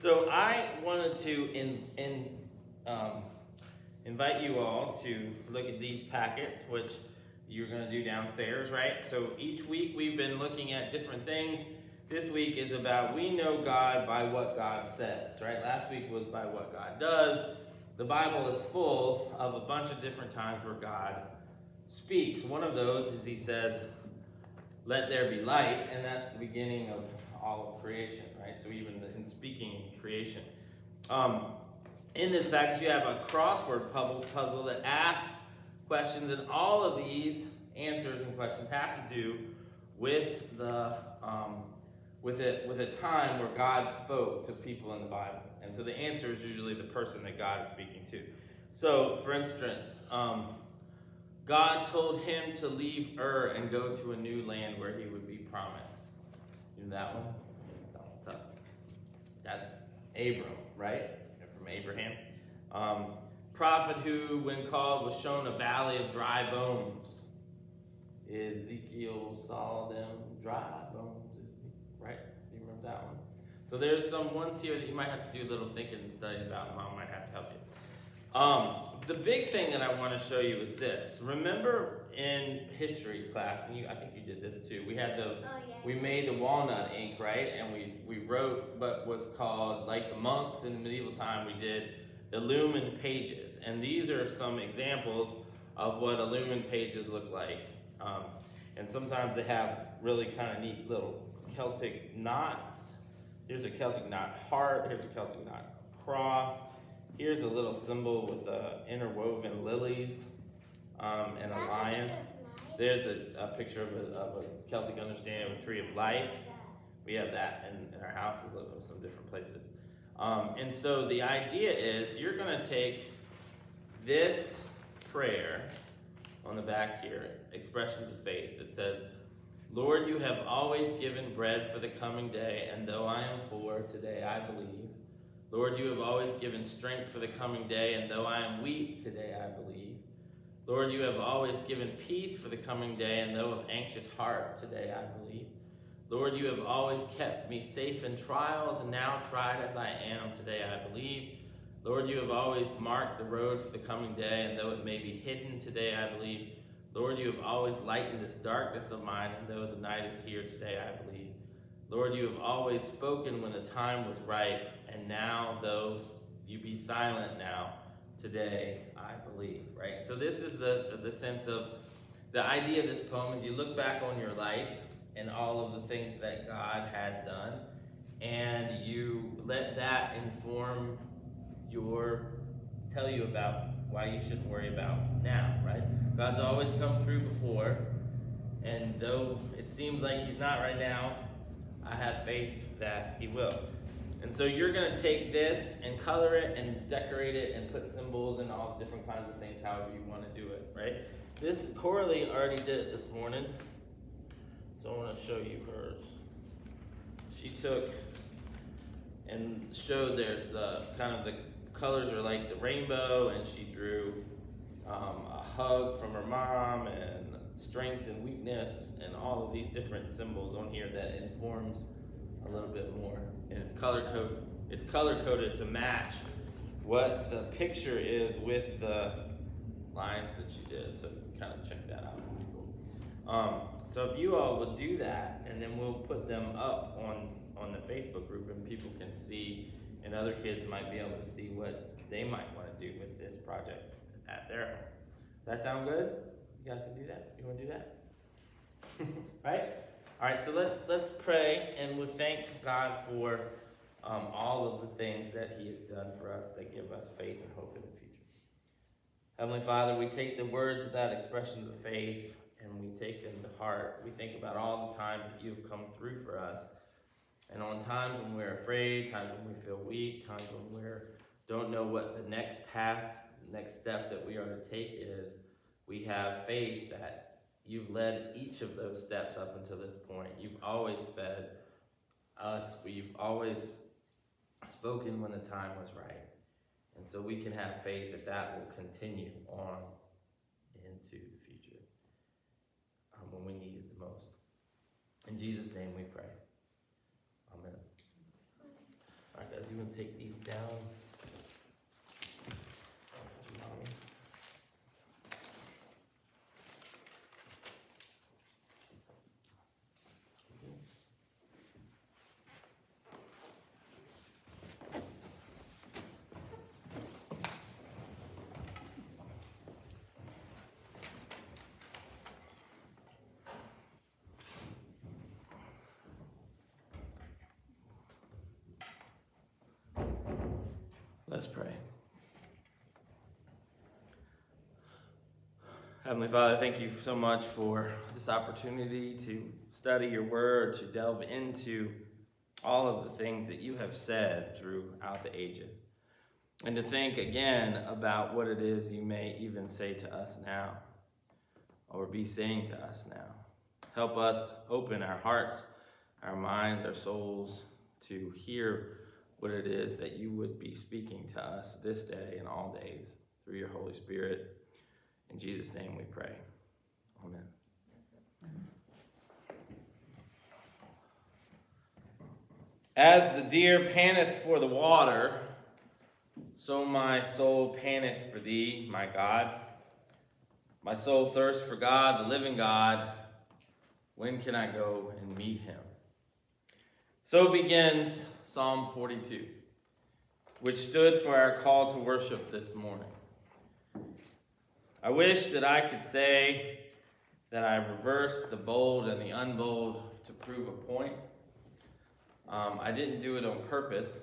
So I wanted to in, in, um, invite you all to look at these packets, which you're going to do downstairs, right? So each week we've been looking at different things. This week is about we know God by what God says, right? Last week was by what God does. The Bible is full of a bunch of different times where God speaks. One of those is he says, let there be light, and that's the beginning of all of creation, right? So even in speaking creation. Um, in this package, you have a crossword puzzle that asks questions, and all of these answers and questions have to do with the um, with it with a time where God spoke to people in the Bible, and so the answer is usually the person that God is speaking to. So, for instance, um, God told him to leave Ur and go to a new land where he would be promised. That one? That was tough. That's Abram, right? From Abraham. Um, prophet who, when called, was shown a valley of dry bones. Ezekiel saw them dry bones, right? You remember that one? So there's some ones here that you might have to do a little thinking and study about. And Mom might have to help you. Um, the big thing that I want to show you is this. Remember in history class, and you, I think you did this too. We had the, Oh, yeah. we made the walnut ink, right? And we we wrote what was called like the monks in the medieval time. We did illumined pages, and these are some examples of what illumined pages look like. Um, and sometimes they have really kind of neat little Celtic knots. Here's a Celtic knot heart. Here's a Celtic knot cross. Here's a little symbol with uh, interwoven lilies um, and a lion. picture of light? There's a, a picture of a, of a Celtic understanding of a tree of life. We have that in, in our house in some different places. Um, and so the idea is you're going to take this prayer on the back here, expressions of faith, that says, Lord, you have always given bread for the coming day, and though I am poor, today I believe. Lord, you have always given strength for the coming day, and though I am weak, today I believe. Lord, you have always given peace for the coming day, and though of anxious heart, today I believe. Lord, you have always kept me safe in trials, and now tried as I am, today I believe. Lord, you have always marked the road for the coming day, and though it may be hidden, today I believe. Lord, you have always lightened this darkness of mine, and though the night is here, today I believe. Lord, you have always spoken when the time was right, and now, though you be silent now, today I believe, right? So this is the, the sense of, the idea of this poem is you look back on your life and all of the things that God has done, and you let that inform your, tell you about why you shouldn't worry about now, right? God's always come through before, and though it seems like he's not right now, I have faith that he will. And so you're going to take this and color it and decorate it and put symbols and all different kinds of things, however you want to do it, right? This, Coralie already did it this morning, so I want to show you hers. She took and showed there's the kind of the colors are like the rainbow, and she drew um, a hug from her mom and strength and weakness and all of these different symbols on here that informs a little bit more. And it's color coded. It's color coded to match what the picture is with the lines that you did. So kind of check that out. Um, so if you all would do that, and then we'll put them up on on the Facebook group, and people can see, and other kids might be able to see what they might want to do with this project at their home. That sound good? You guys can do that? You want to do that? right? All right, so let's let's pray and we'll thank God for um, all of the things that He has done for us that give us faith and hope in the future. Heavenly Father, we take the words of that expressions of faith and we take them to heart. We think about all the times that you've come through for us. And on times when we're afraid, times when we feel weak, times when we don't know what the next path, next step that we are to take is, we have faith that you've led each of those steps up until this point. You've always fed us. You've always spoken when the time was right. And so we can have faith that that will continue on into the future um, when we need it the most. In Jesus' name we pray. Amen. All right, guys, you want to take these down? Let's pray. Heavenly Father, thank you so much for this opportunity to study your word, to delve into all of the things that you have said throughout the ages, and to think again about what it is you may even say to us now, or be saying to us now. Help us open our hearts, our minds, our souls to hear what it is that you would be speaking to us this day and all days through your Holy Spirit. In Jesus' name we pray. Amen. As the deer panteth for the water, so my soul panteth for thee, my God. My soul thirsts for God, the living God. When can I go and meet him? So begins Psalm 42, which stood for our call to worship this morning. I wish that I could say that I reversed the bold and the unbold to prove a point. Um, I didn't do it on purpose,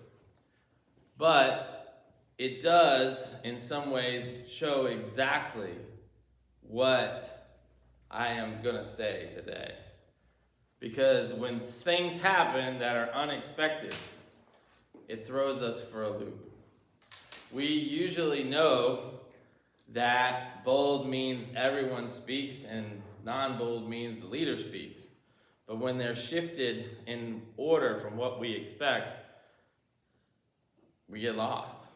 but it does, in some ways, show exactly what I am going to say today. Because when things happen that are unexpected, it throws us for a loop. We usually know that bold means everyone speaks and non bold means the leader speaks. But when they're shifted in order from what we expect, we get lost.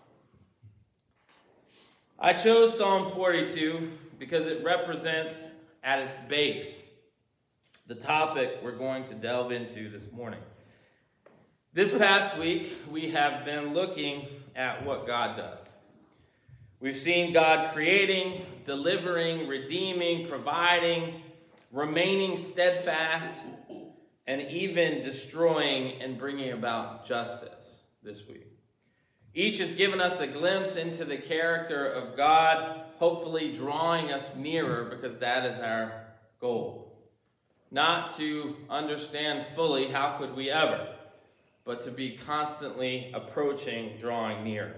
I chose Psalm 42 because it represents at its base the topic we're going to delve into this morning. This past week, we have been looking at what God does. We've seen God creating, delivering, redeeming, providing, remaining steadfast, and even destroying and bringing about justice this week. Each has given us a glimpse into the character of God, hopefully drawing us nearer because that is our goal not to understand fully how could we ever, but to be constantly approaching, drawing near.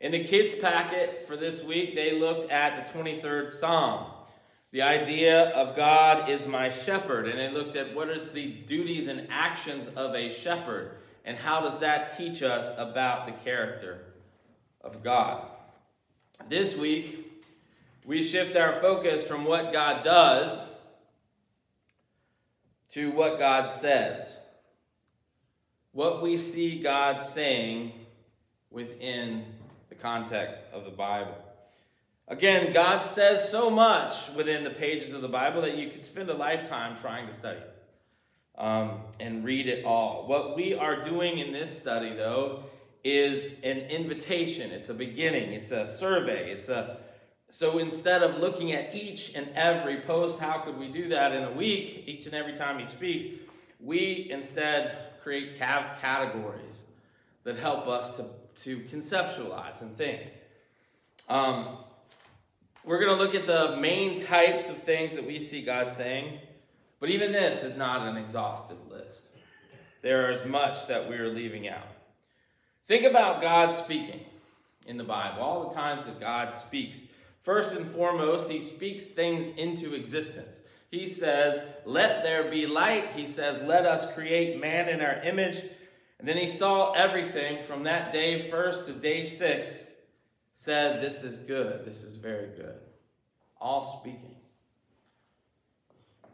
In the kids' packet for this week, they looked at the 23rd Psalm. The idea of God is my shepherd, and they looked at what is the duties and actions of a shepherd, and how does that teach us about the character of God. This week, we shift our focus from what God does to what God says. What we see God saying within the context of the Bible. Again, God says so much within the pages of the Bible that you could spend a lifetime trying to study um, and read it all. What we are doing in this study, though, is an invitation. It's a beginning. It's a survey. It's a so instead of looking at each and every post, how could we do that in a week, each and every time he speaks, we instead create categories that help us to, to conceptualize and think. Um, we're going to look at the main types of things that we see God saying, but even this is not an exhaustive list. There is much that we're leaving out. Think about God speaking in the Bible, all the times that God speaks. First and foremost, he speaks things into existence. He says, Let there be light. He says, Let us create man in our image. And then he saw everything from that day first to day six, said, This is good. This is very good. All speaking.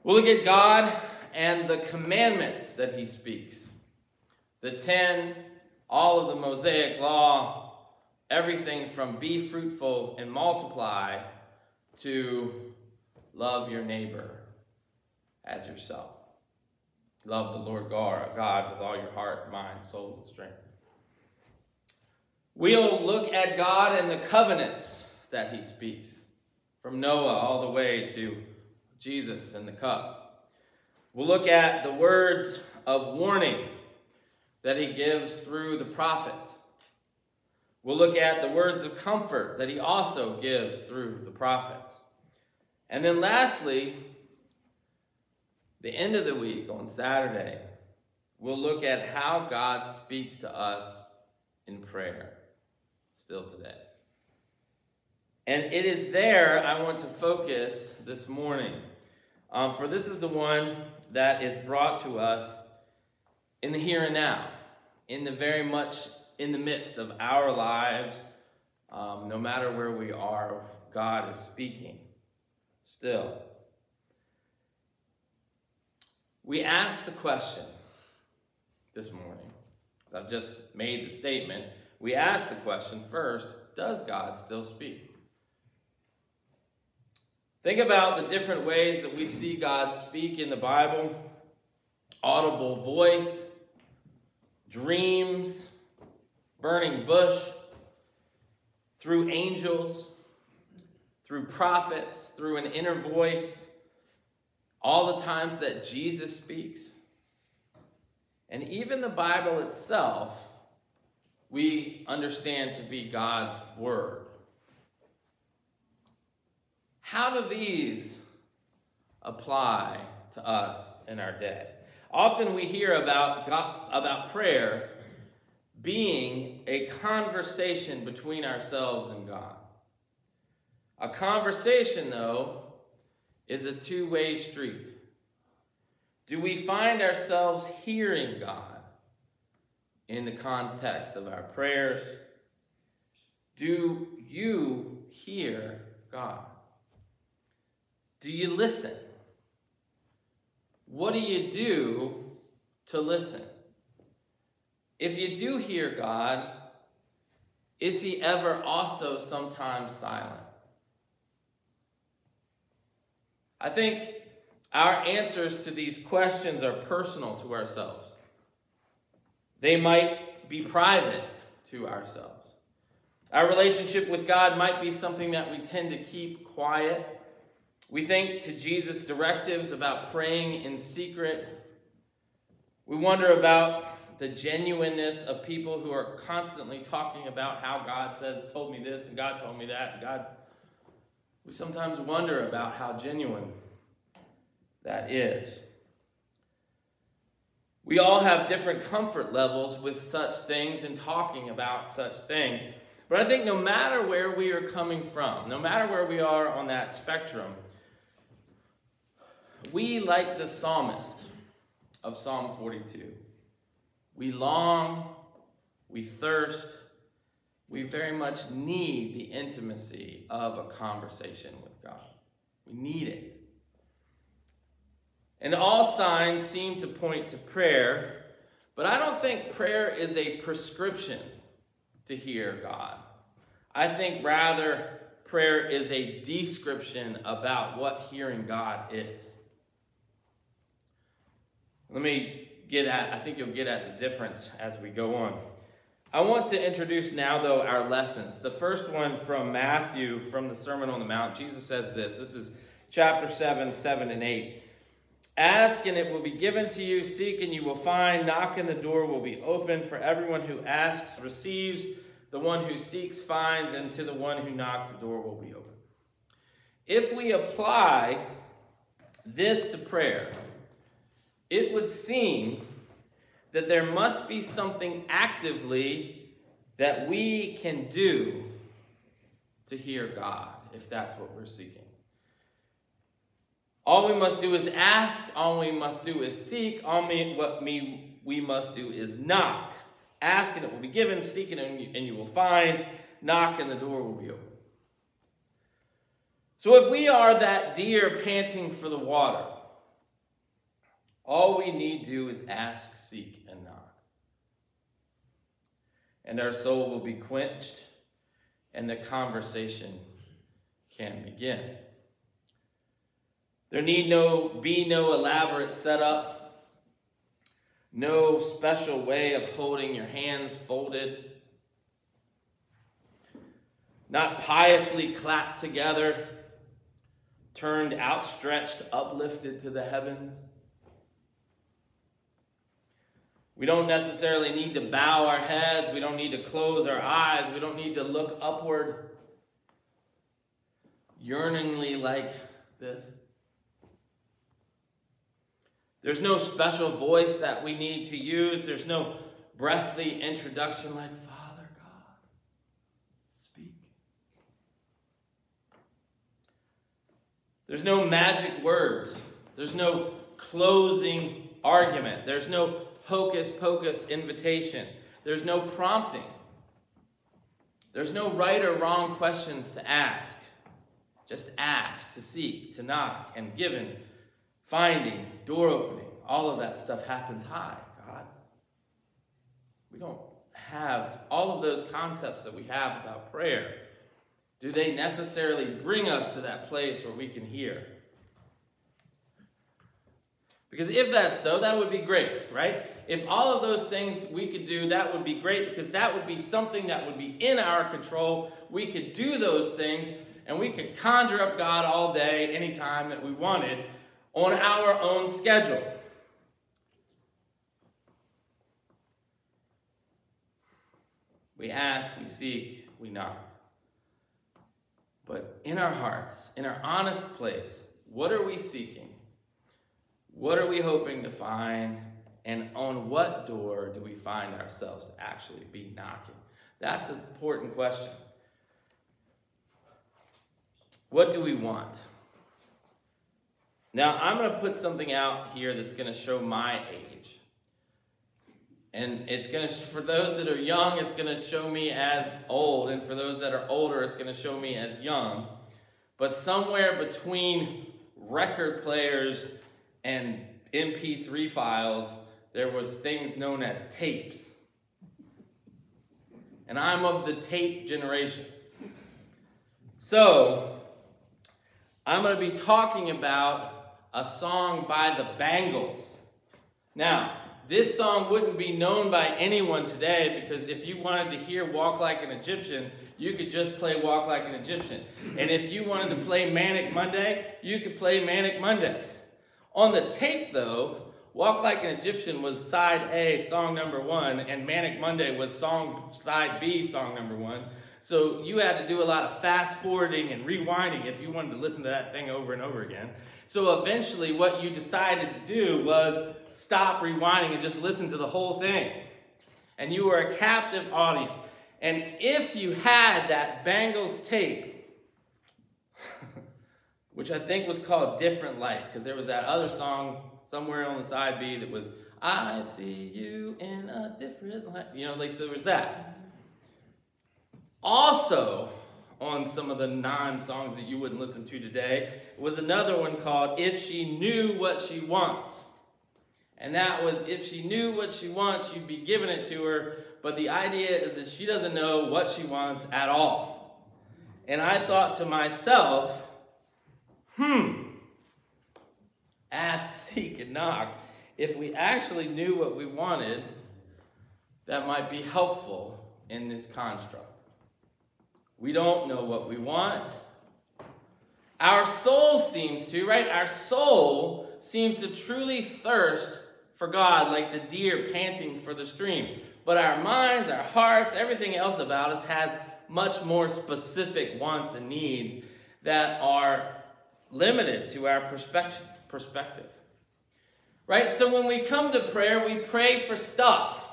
We'll look at God and the commandments that he speaks. The ten, all of the Mosaic law, everything from be fruitful and multiply to love your neighbor as yourself. Love the Lord God with all your heart, mind, soul, and strength. We'll look at God and the covenants that he speaks, from Noah all the way to Jesus and the cup. We'll look at the words of warning that he gives through the prophets. We'll look at the words of comfort that he also gives through the prophets. And then lastly, the end of the week on Saturday, we'll look at how God speaks to us in prayer still today. And it is there I want to focus this morning. Um, for this is the one that is brought to us in the here and now, in the very much in the midst of our lives, um, no matter where we are, God is speaking still. We asked the question this morning, because I've just made the statement. We asked the question first Does God still speak? Think about the different ways that we see God speak in the Bible audible voice, dreams, burning bush, through angels, through prophets, through an inner voice, all the times that Jesus speaks. And even the Bible itself, we understand to be God's Word. How do these apply to us in our day? Often we hear about, God, about prayer being a conversation between ourselves and God. A conversation, though, is a two way street. Do we find ourselves hearing God in the context of our prayers? Do you hear God? Do you listen? What do you do to listen? If you do hear God, is he ever also sometimes silent? I think our answers to these questions are personal to ourselves. They might be private to ourselves. Our relationship with God might be something that we tend to keep quiet. We think to Jesus' directives about praying in secret. We wonder about the genuineness of people who are constantly talking about how God says, told me this, and God told me that, and God. We sometimes wonder about how genuine that is. We all have different comfort levels with such things and talking about such things. But I think no matter where we are coming from, no matter where we are on that spectrum, we, like the psalmist of Psalm 42, we long, we thirst, we very much need the intimacy of a conversation with God. We need it. And all signs seem to point to prayer, but I don't think prayer is a prescription to hear God. I think rather prayer is a description about what hearing God is. Let me get at, I think you'll get at the difference as we go on. I want to introduce now, though, our lessons. The first one from Matthew, from the Sermon on the Mount, Jesus says this. This is chapter 7, 7 and 8. Ask and it will be given to you. Seek and you will find. Knock and the door will be open. For everyone who asks receives. The one who seeks finds. And to the one who knocks, the door will be open. If we apply this to prayer, it would seem that there must be something actively that we can do to hear God, if that's what we're seeking. All we must do is ask, all we must do is seek, all we, what we, we must do is knock. Ask and it will be given, seek and and you will find, knock and the door will be open. So if we are that deer panting for the water, all we need do is ask, seek, and knock. And our soul will be quenched, and the conversation can begin. There need no be no elaborate setup, no special way of holding your hands folded. not piously clapped together, turned outstretched, uplifted to the heavens. We don't necessarily need to bow our heads. We don't need to close our eyes. We don't need to look upward yearningly like this. There's no special voice that we need to use. There's no breathy introduction like, Father God, speak. There's no magic words. There's no closing argument. There's no hocus pocus invitation. There's no prompting. There's no right or wrong questions to ask. Just ask, to seek, to knock, and given, finding, door opening, all of that stuff happens high, God. We don't have all of those concepts that we have about prayer. Do they necessarily bring us to that place where we can hear? Because if that's so, that would be great, right? If all of those things we could do, that would be great because that would be something that would be in our control. We could do those things and we could conjure up God all day, anytime that we wanted, on our own schedule. We ask, we seek, we knock. But in our hearts, in our honest place, what are we seeking? What are we hoping to find? And on what door do we find ourselves to actually be knocking? That's an important question. What do we want? Now, I'm going to put something out here that's going to show my age. And it's going to, for those that are young, it's going to show me as old. And for those that are older, it's going to show me as young. But somewhere between record players and MP3 files, there was things known as tapes. And I'm of the tape generation. So, I'm going to be talking about a song by the Bangles. Now, this song wouldn't be known by anyone today because if you wanted to hear Walk Like an Egyptian, you could just play Walk Like an Egyptian. And if you wanted to play Manic Monday, you could play Manic Monday. On the tape, though, Walk Like an Egyptian was side A, song number one, and Manic Monday was song side B, song number one. So you had to do a lot of fast forwarding and rewinding if you wanted to listen to that thing over and over again. So eventually, what you decided to do was stop rewinding and just listen to the whole thing. And you were a captive audience. And if you had that Bangles tape, which I think was called Different Light, because there was that other song somewhere on the side B that was, I see you in a different light. You know, like, so there was that. Also, on some of the non songs that you wouldn't listen to today, was another one called If She Knew What She Wants. And that was if she knew what she wants, you'd be giving it to her. But the idea is that she doesn't know what she wants at all. And I thought to myself, hmm, ask, seek, and knock. If we actually knew what we wanted, that might be helpful in this construct. We don't know what we want. Our soul seems to, right? Our soul seems to truly thirst for God like the deer panting for the stream. But our minds, our hearts, everything else about us has much more specific wants and needs that are limited to our perspective. Right? So when we come to prayer, we pray for stuff.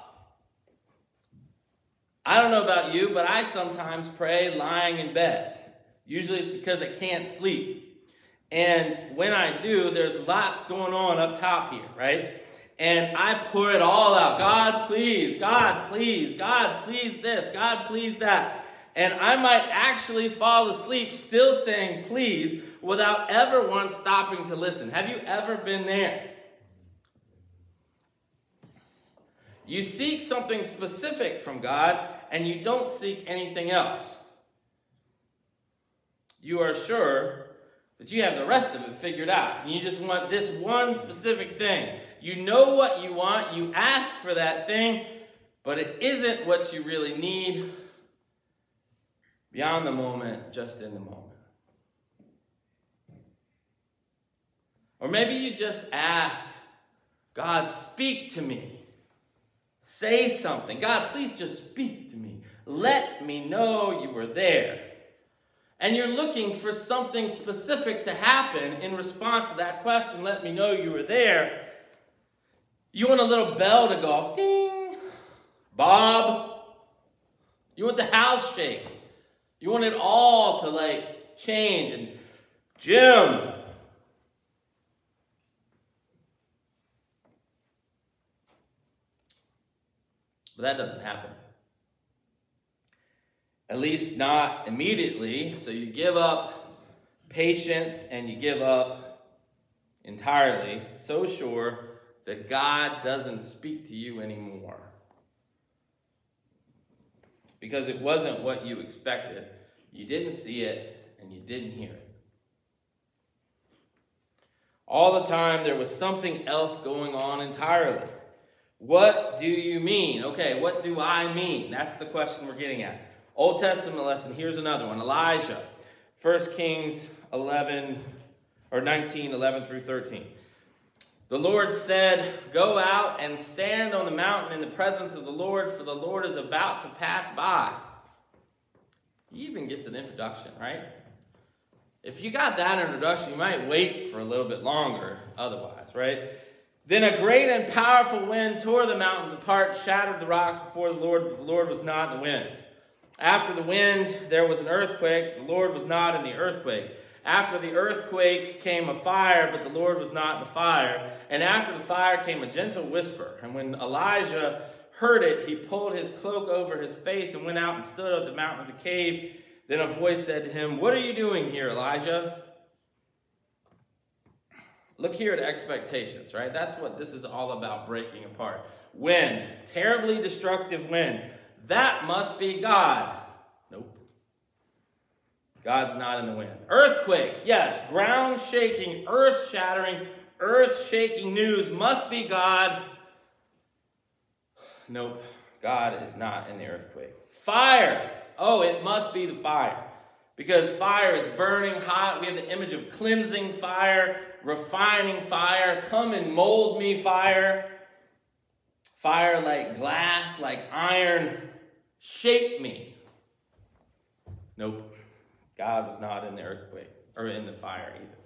I don't know about you, but I sometimes pray lying in bed. Usually it's because I can't sleep. And when I do, there's lots going on up top here, right? and I pour it all out. God, please, God, please, God, please this, God, please that. And I might actually fall asleep still saying please without ever once stopping to listen. Have you ever been there? You seek something specific from God and you don't seek anything else. You are sure that you have the rest of it figured out. You just want this one specific thing. You know what you want, you ask for that thing, but it isn't what you really need. Beyond the moment, just in the moment. Or maybe you just ask, God, speak to me. Say something. God, please just speak to me. Let me know you were there. And you're looking for something specific to happen in response to that question, let me know you were there. You want a little bell to go off, ding. Bob. You want the house shake. You want it all to like change. And Jim, But that doesn't happen. At least not immediately. So you give up patience and you give up entirely, so sure that God doesn't speak to you anymore. Because it wasn't what you expected. You didn't see it and you didn't hear it. All the time, there was something else going on entirely. What do you mean? Okay, what do I mean? That's the question we're getting at. Old Testament lesson, here's another one. Elijah, 1 Kings 11, or 19, 11 through 13. The Lord said, Go out and stand on the mountain in the presence of the Lord, for the Lord is about to pass by. He even gets an introduction, right? If you got that introduction, you might wait for a little bit longer otherwise, right? Then a great and powerful wind tore the mountains apart, shattered the rocks before the Lord, but the Lord was not in the wind. After the wind, there was an earthquake. The Lord was not in the earthquake. After the earthquake came a fire, but the Lord was not in the fire. And after the fire came a gentle whisper. And when Elijah heard it, he pulled his cloak over his face and went out and stood at the mountain of the cave. Then a voice said to him, What are you doing here, Elijah? Look here at expectations, right? That's what this is all about breaking apart. Wind, terribly destructive wind. That must be God. Nope. God's not in the wind. Earthquake, yes, ground shaking, earth shattering, earth shaking news must be God. Nope, God is not in the earthquake. Fire, oh, it must be the fire. Because fire is burning hot. We have the image of cleansing fire refining fire. Come and mold me, fire. Fire like glass, like iron. Shape me. Nope. God was not in the earthquake or in the fire either.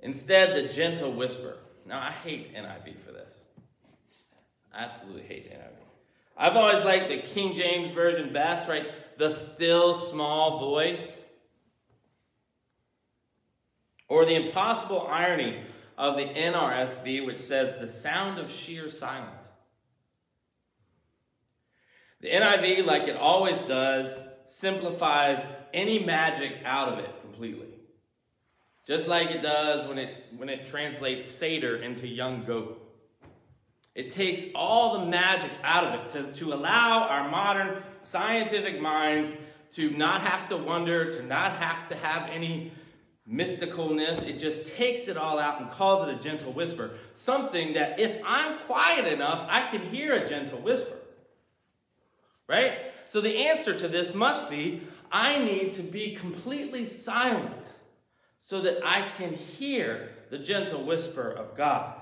Instead, the gentle whisper. Now, I hate NIV for this. I absolutely hate NIV. I've always liked the King James Version best, right? The still small voice. Or the impossible irony of the NRSV, which says the sound of sheer silence. The NIV, like it always does, simplifies any magic out of it completely. Just like it does when it, when it translates satyr into young goat. It takes all the magic out of it to, to allow our modern scientific minds to not have to wonder, to not have to have any mysticalness. It just takes it all out and calls it a gentle whisper. Something that if I'm quiet enough, I can hear a gentle whisper. Right? So the answer to this must be I need to be completely silent so that I can hear the gentle whisper of God.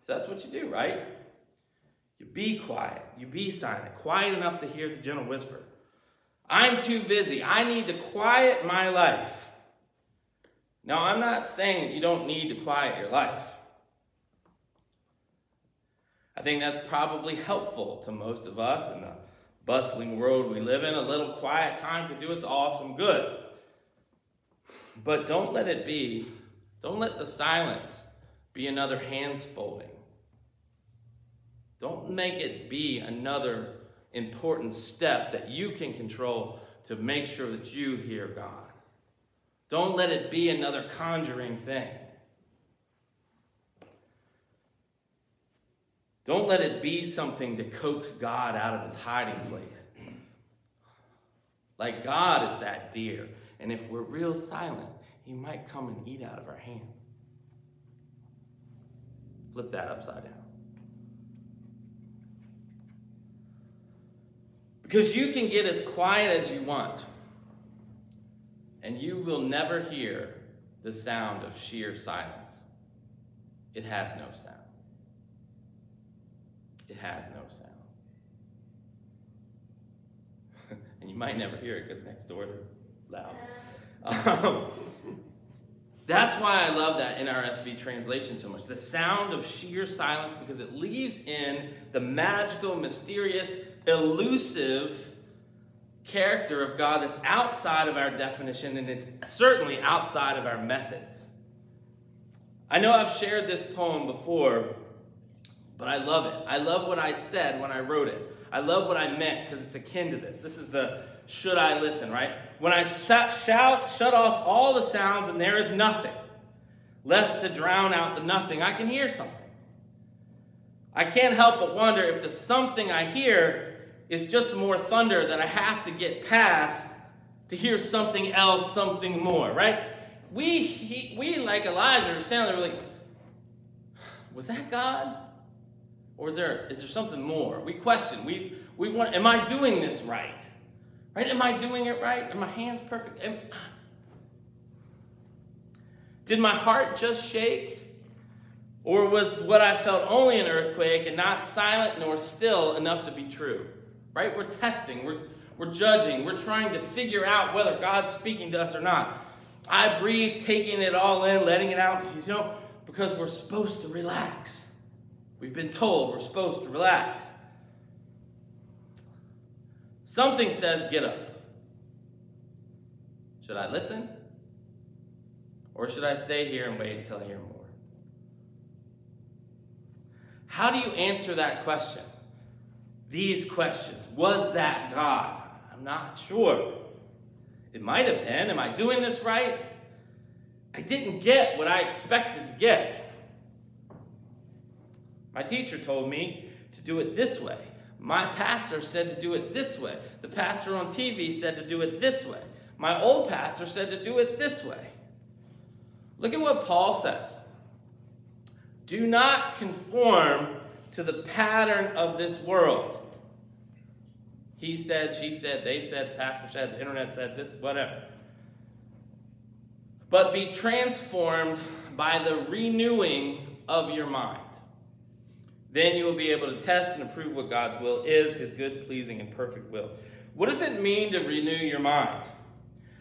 So that's what you do, right? You be quiet. You be silent. Quiet enough to hear the gentle whisper. I'm too busy. I need to quiet my life now, I'm not saying that you don't need to quiet your life. I think that's probably helpful to most of us in the bustling world we live in. A little quiet time could do us all some good. But don't let it be, don't let the silence be another hands folding. Don't make it be another important step that you can control to make sure that you hear God. Don't let it be another conjuring thing. Don't let it be something to coax God out of his hiding place. Like God is that deer, and if we're real silent, he might come and eat out of our hands. Flip that upside down. Because you can get as quiet as you want, and you will never hear the sound of sheer silence. It has no sound. It has no sound. and you might never hear it because next door they're loud. Um, that's why I love that NRSV translation so much. The sound of sheer silence because it leaves in the magical, mysterious, elusive character of God that's outside of our definition and it's certainly outside of our methods. I know I've shared this poem before, but I love it. I love what I said when I wrote it. I love what I meant because it's akin to this. This is the should I listen, right? When I shout, shut off all the sounds and there is nothing, left to drown out the nothing, I can hear something. I can't help but wonder if the something I hear is just more thunder that I have to get past to hear something else, something more, right? We, he, we like Elijah, standing there, we're like, was that God? Or is there, is there something more? We question. We, we want, am I doing this right? Right? Am I doing it right? Are my hands perfect? Am, did my heart just shake? Or was what I felt only an earthquake and not silent nor still enough to be true? Right? We're testing, we're, we're judging, we're trying to figure out whether God's speaking to us or not. I breathe, taking it all in, letting it out, you know, because we're supposed to relax. We've been told we're supposed to relax. Something says, get up. Should I listen? Or should I stay here and wait until I hear more? How do you answer that question? These questions. Was that God? I'm not sure. It might have been. Am I doing this right? I didn't get what I expected to get. My teacher told me to do it this way. My pastor said to do it this way. The pastor on TV said to do it this way. My old pastor said to do it this way. Look at what Paul says. Do not conform to the pattern of this world. He said, she said, they said, pastor said, the internet said, this, whatever. But be transformed by the renewing of your mind. Then you will be able to test and approve what God's will is, his good, pleasing, and perfect will. What does it mean to renew your mind?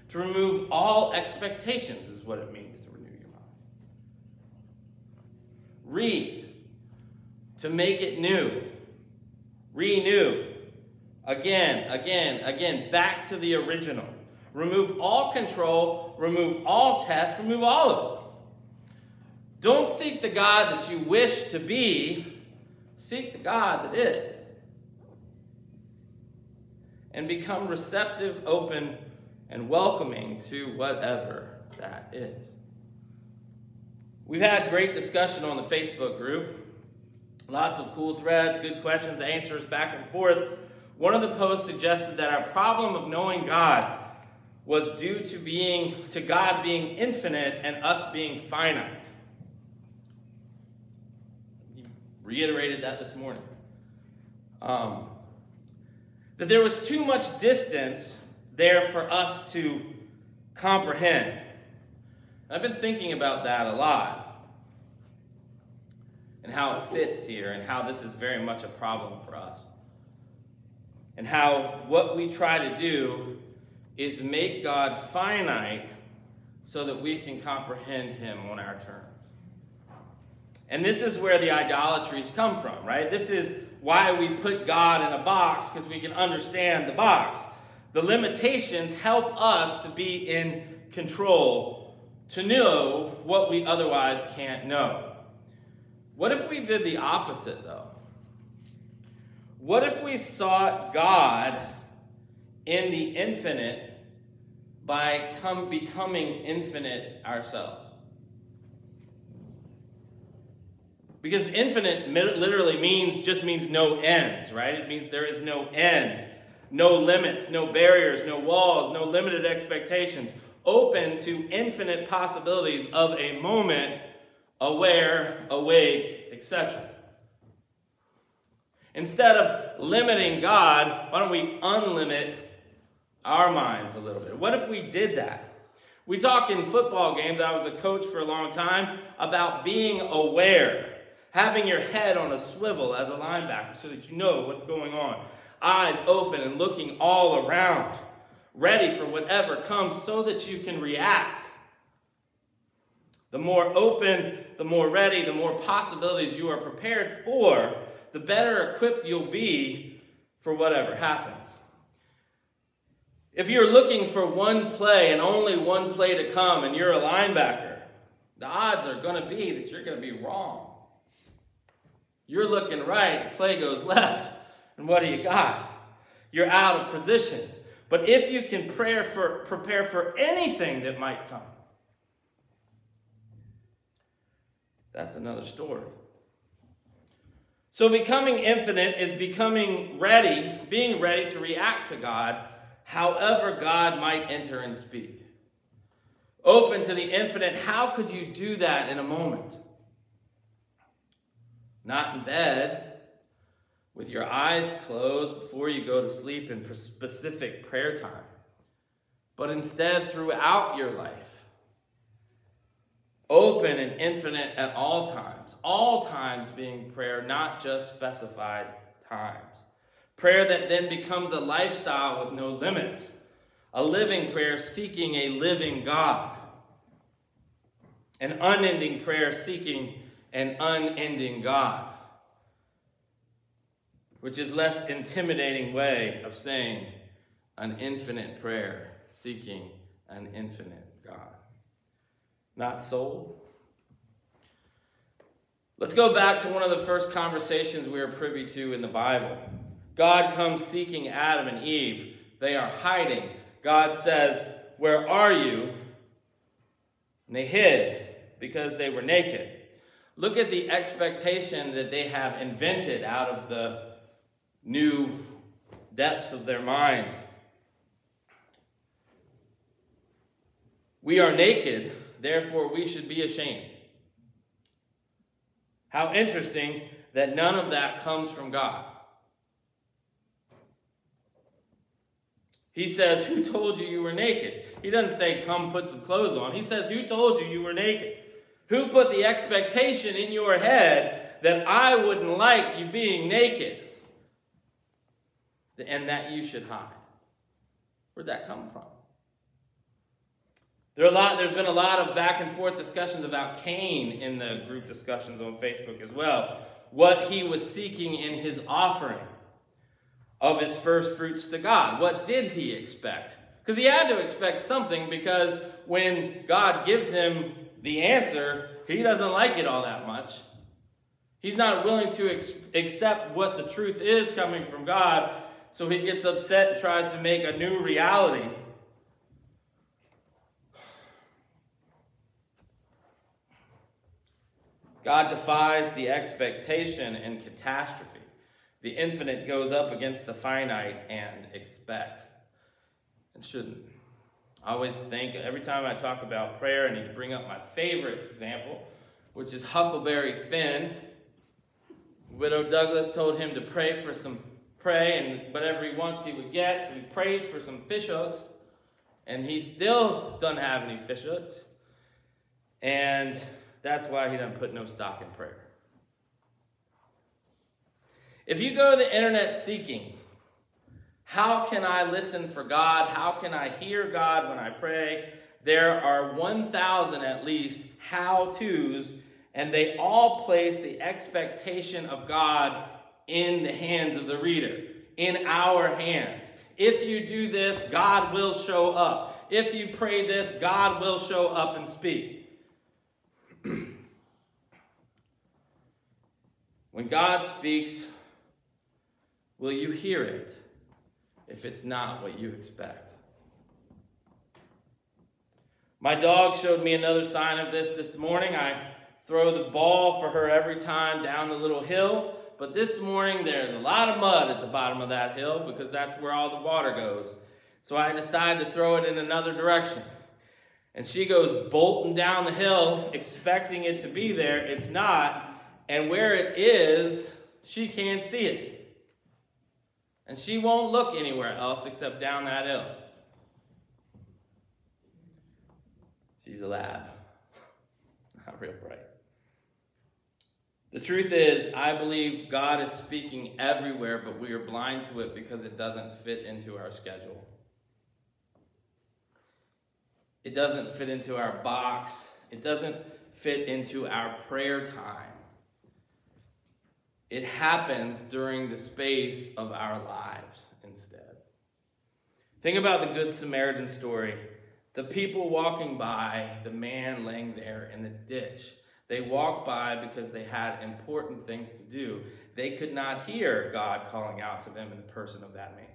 To remove all expectations is what it means to renew your mind. Read. To make it new. Renew. Again, again, again, back to the original. Remove all control, remove all tests, remove all of it. Don't seek the God that you wish to be, Seek the God that is. And become receptive, open, and welcoming to whatever that is. We've had great discussion on the Facebook group. Lots of cool threads, good questions, answers back and forth. One of the posts suggested that our problem of knowing God was due to being to God being infinite and us being finite. He reiterated that this morning. Um, that there was too much distance there for us to comprehend. I've been thinking about that a lot and how it fits here and how this is very much a problem for us. And how what we try to do is make God finite so that we can comprehend him on our terms. And this is where the idolatries come from, right? This is why we put God in a box, because we can understand the box. The limitations help us to be in control, to know what we otherwise can't know. What if we did the opposite, though? What if we sought God in the infinite by come becoming infinite ourselves? Because infinite literally means, just means no ends, right? It means there is no end, no limits, no barriers, no walls, no limited expectations, open to infinite possibilities of a moment, aware, awake, etc. Instead of limiting God, why don't we unlimit our minds a little bit? What if we did that? We talk in football games, I was a coach for a long time, about being aware, having your head on a swivel as a linebacker so that you know what's going on, eyes open and looking all around, ready for whatever comes so that you can react. The more open, the more ready, the more possibilities you are prepared for, the better equipped you'll be for whatever happens. If you're looking for one play and only one play to come and you're a linebacker, the odds are going to be that you're going to be wrong. You're looking right, the play goes left, and what do you got? You're out of position. But if you can pray for, prepare for anything that might come, that's another story. So becoming infinite is becoming ready, being ready to react to God however God might enter and speak. Open to the infinite, how could you do that in a moment? Not in bed, with your eyes closed before you go to sleep in specific prayer time, but instead throughout your life. Open and infinite at all times, all times being prayer, not just specified times. Prayer that then becomes a lifestyle with no limits. A living prayer seeking a living God. An unending prayer seeking an unending God. Which is less intimidating way of saying an infinite prayer seeking an infinite. Not soul. Let's go back to one of the first conversations we are privy to in the Bible. God comes seeking Adam and Eve. They are hiding. God says, Where are you? And they hid because they were naked. Look at the expectation that they have invented out of the new depths of their minds. We are naked, therefore we should be ashamed. How interesting that none of that comes from God. He says, Who told you you were naked? He doesn't say, Come put some clothes on. He says, Who told you you were naked? Who put the expectation in your head that I wouldn't like you being naked and that you should hide? Where'd that come from? There are a lot, there's been a lot of back and forth discussions about Cain in the group discussions on Facebook as well. What he was seeking in his offering of his first fruits to God. What did he expect? Because he had to expect something because when God gives him the answer, he doesn't like it all that much. He's not willing to accept what the truth is coming from God, so he gets upset and tries to make a new reality. God defies the expectation and catastrophe. The infinite goes up against the finite and expects and shouldn't. I always think, every time I talk about prayer, I need to bring up my favorite example, which is Huckleberry Finn. Widow Douglas told him to pray for some, pray, and whatever he wants he would get. So he prays for some fish hooks, and he still doesn't have any fish hooks. And that's why he doesn't put no stock in prayer. If you go to the internet seeking, how can I listen for God? How can I hear God when I pray? There are 1,000 at least how to's, and they all place the expectation of God in the hands of the reader, in our hands. If you do this, God will show up. If you pray this, God will show up and speak. When God speaks, Will you hear it if it's not what you expect? My dog showed me another sign of this this morning. I throw the ball for her every time down the little hill, but this morning there's a lot of mud at the bottom of that hill because that's where all the water goes. So I decided to throw it in another direction. And she goes bolting down the hill, expecting it to be there. It's not. And where it is, she can't see it. And she won't look anywhere else except down that hill. She's a lab. Not real bright. The truth is, I believe God is speaking everywhere, but we are blind to it because it doesn't fit into our schedule. It doesn't fit into our box. It doesn't fit into our prayer time. It happens during the space of our lives instead. Think about the Good Samaritan story. The people walking by, the man laying there in the ditch. They walked by because they had important things to do. They could not hear God calling out to them in the person of that man.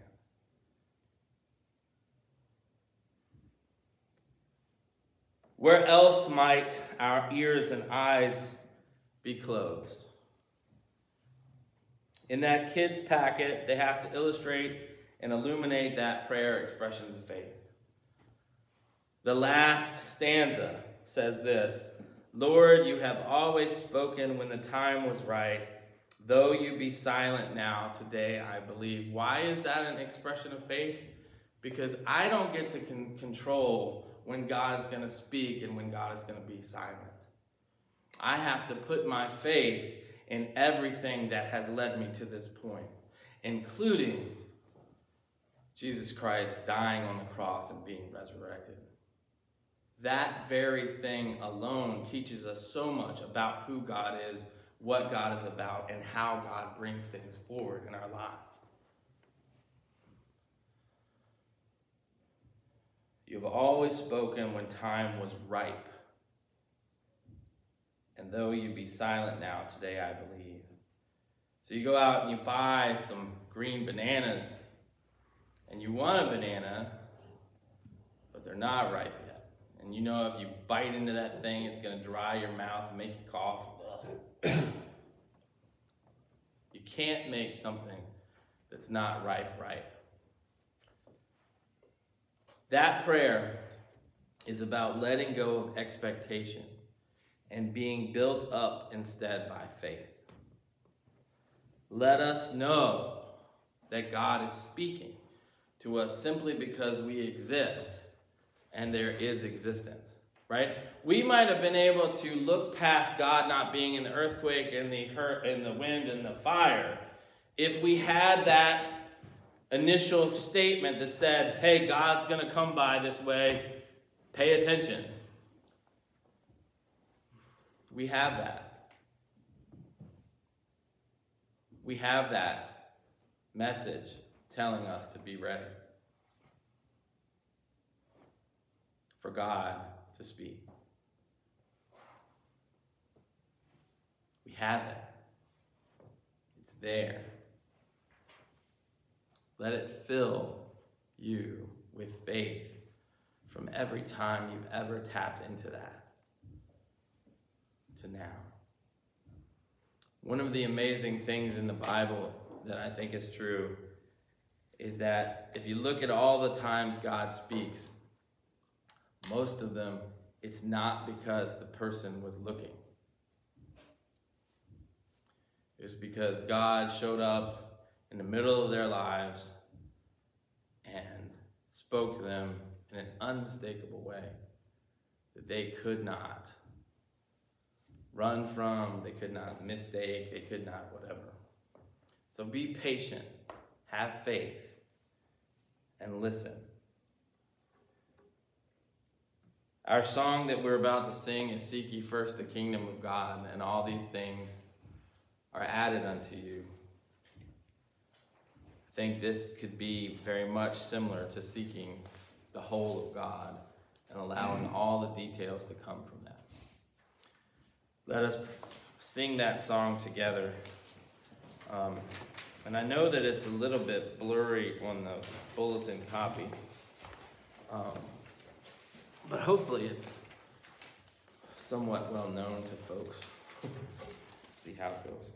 Where else might our ears and eyes be closed? In that kid's packet, they have to illustrate and illuminate that prayer expressions of faith. The last stanza says this Lord, you have always spoken when the time was right. Though you be silent now, today I believe. Why is that an expression of faith? Because I don't get to con- control when God is going to speak and when God is going to be silent. I have to put my faith in everything that has led me to this point, including Jesus Christ dying on the cross and being resurrected. That very thing alone teaches us so much about who God is, what God is about, and how God brings things forward in our lives. You've always spoken when time was ripe. And though you be silent now, today I believe. So you go out and you buy some green bananas, and you want a banana, but they're not ripe yet. And you know if you bite into that thing, it's going to dry your mouth and make you cough. you can't make something that's not ripe ripe. That prayer is about letting go of expectation and being built up instead by faith. Let us know that God is speaking to us simply because we exist and there is existence, right? We might have been able to look past God not being in the earthquake and the hurt and the wind and the fire if we had that initial statement that said, hey, God's going to come by this way, pay attention. We have that. We have that message telling us to be ready for God to speak. We have it. It's there. Let it fill you with faith from every time you've ever tapped into that to now. One of the amazing things in the Bible that I think is true is that if you look at all the times God speaks, most of them, it's not because the person was looking. It's because God showed up in the middle of their lives and spoke to them in an unmistakable way that they could not run from, they could not mistake, they could not whatever. So be patient, have faith, and listen. Our song that we're about to sing is Seek ye first the kingdom of God, and all these things are added unto you I think this could be very much similar to seeking the whole of God and allowing all the details to come from. Let us sing that song together. Um, and I know that it's a little bit blurry on the bulletin copy, um, but hopefully it's somewhat well known to folks. See how it goes.